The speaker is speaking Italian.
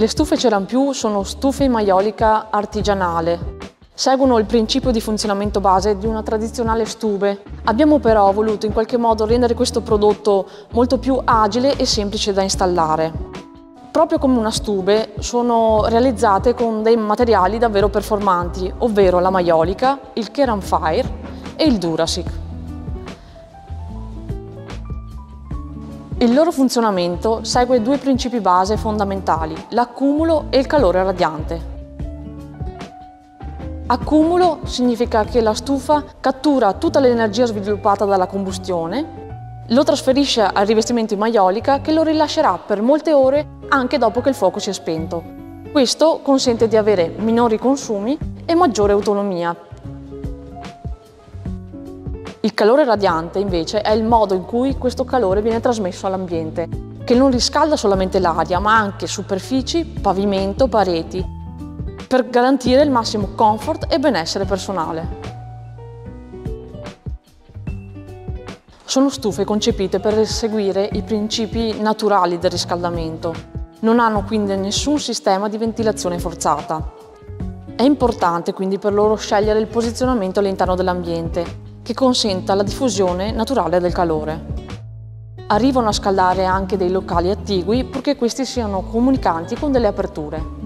Le stufe Cerampiù sono stufe in maiolica artigianale. Seguono il principio di funzionamento base di una tradizionale stube. Abbiamo però voluto in qualche modo rendere questo prodotto molto più agile e semplice da installare. Proprio come una stube sono realizzate con dei materiali davvero performanti, ovvero la maiolica, il Keran Fire e il Durasic. Il loro funzionamento segue due principi base fondamentali, l'accumulo e il calore radiante. Accumulo significa che la stufa cattura tutta l'energia sviluppata dalla combustione, lo trasferisce al rivestimento in maiolica che lo rilascerà per molte ore anche dopo che il fuoco si è spento. Questo consente di avere minori consumi e maggiore autonomia il calore radiante invece è il modo in cui questo calore viene trasmesso all'ambiente, che non riscalda solamente l'aria ma anche superfici, pavimento, pareti, per garantire il massimo comfort e benessere personale. Sono stufe concepite per seguire i principi naturali del riscaldamento. Non hanno quindi nessun sistema di ventilazione forzata. È importante quindi per loro scegliere il posizionamento all'interno dell'ambiente che consenta la diffusione naturale del calore. Arrivano a scaldare anche dei locali attigui purché questi siano comunicanti con delle aperture.